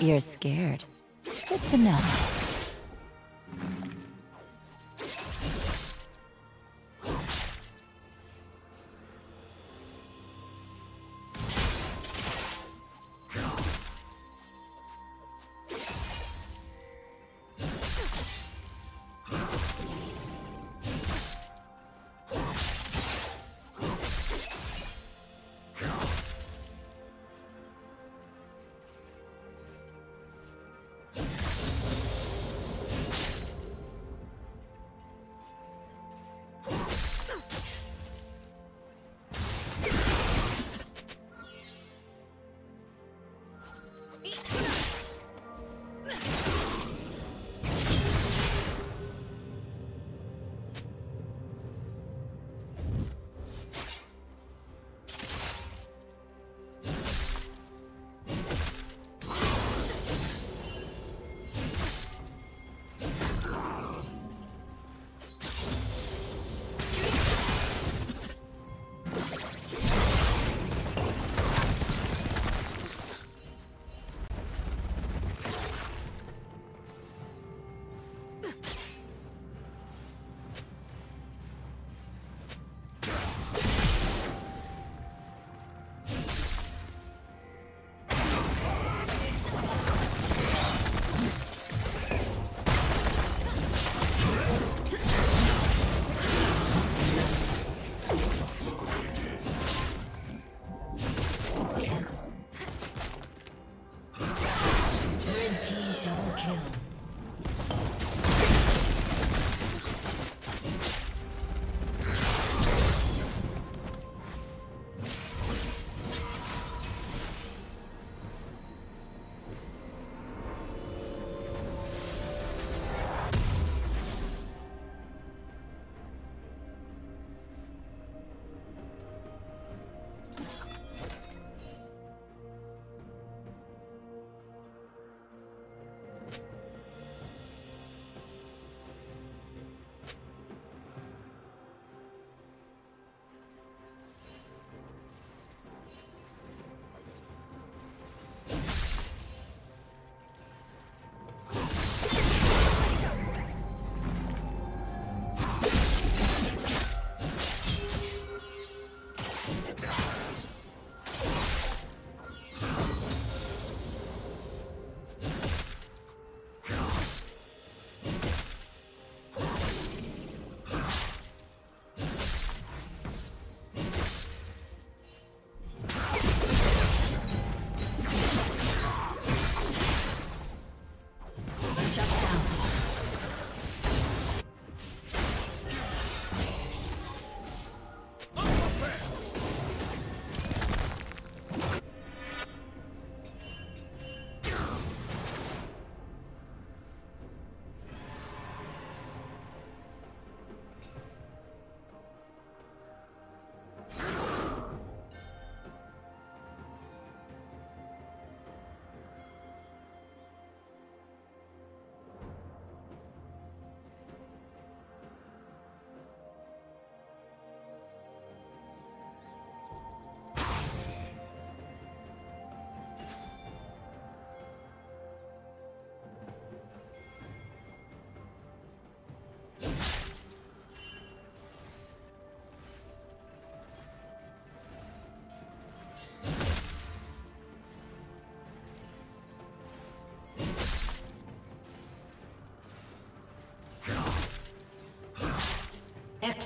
You're scared. Good to know. Eat.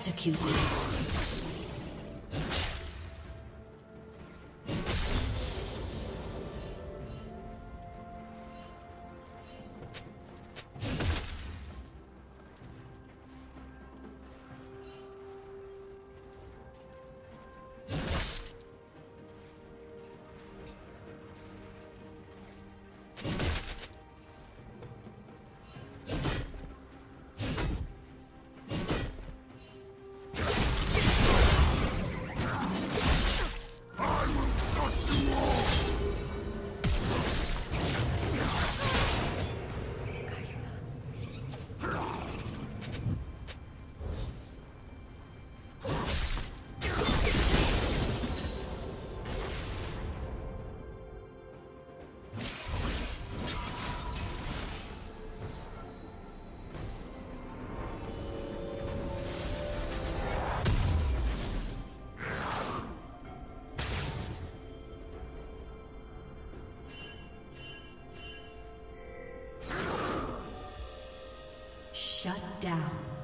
Executed. Shut down.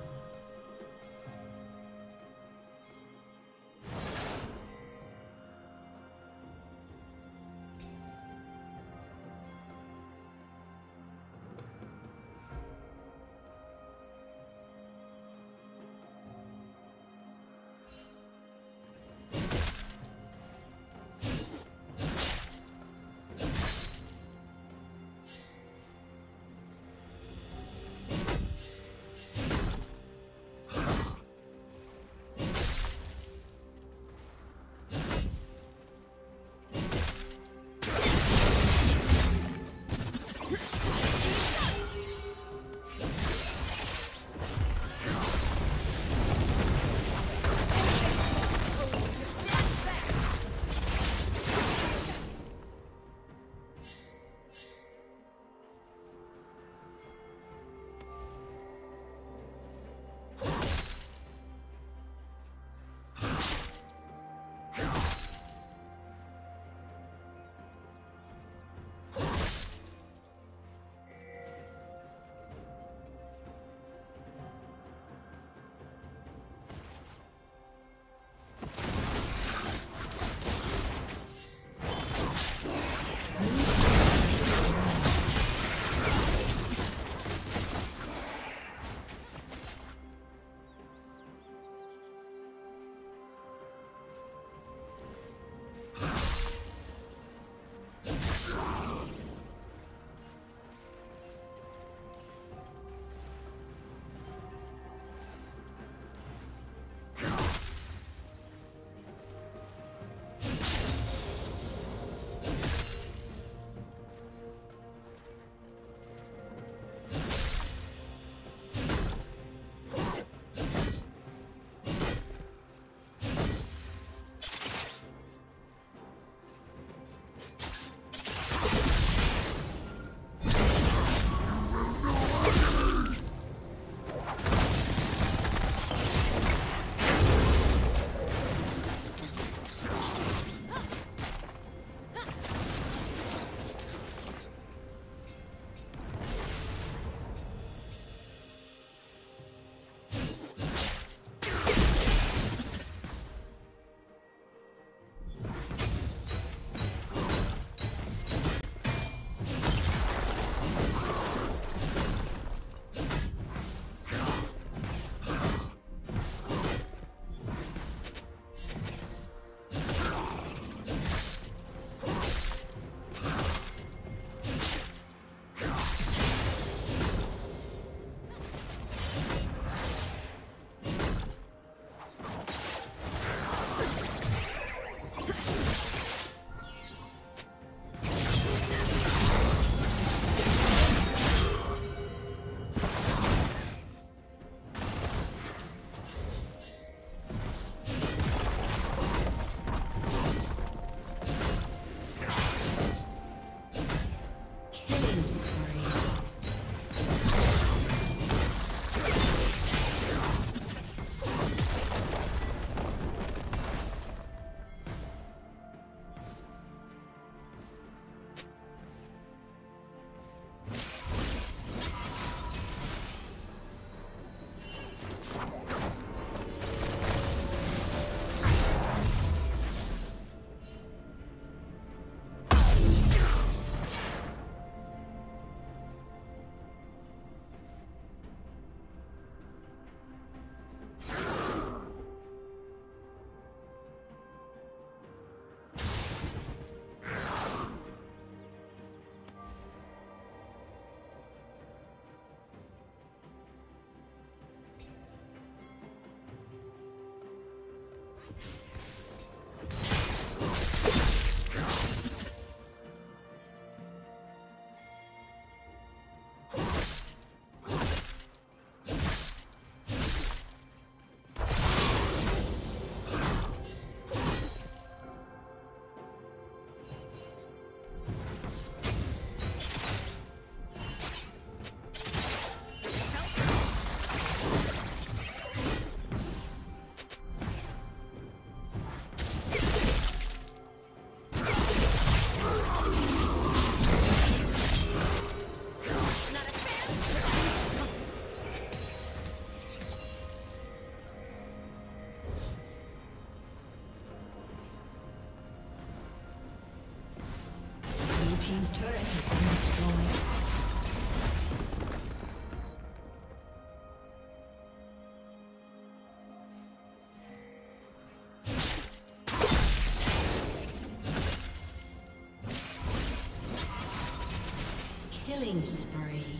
Killing spree.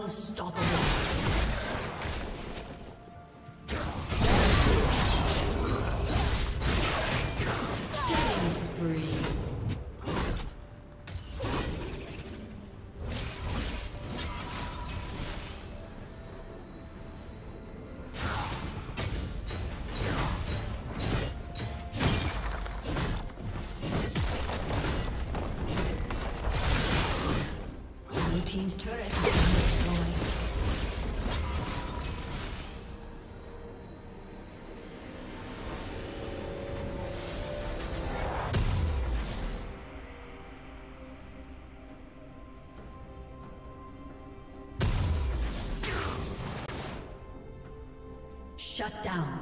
Unstoppable. Shut down.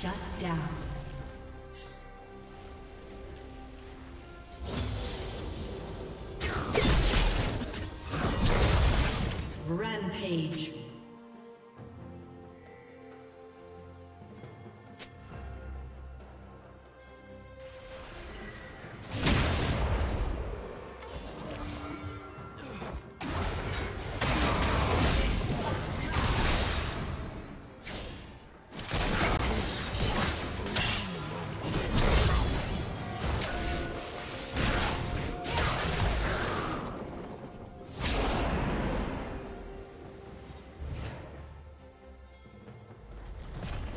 Shut down. Rampage.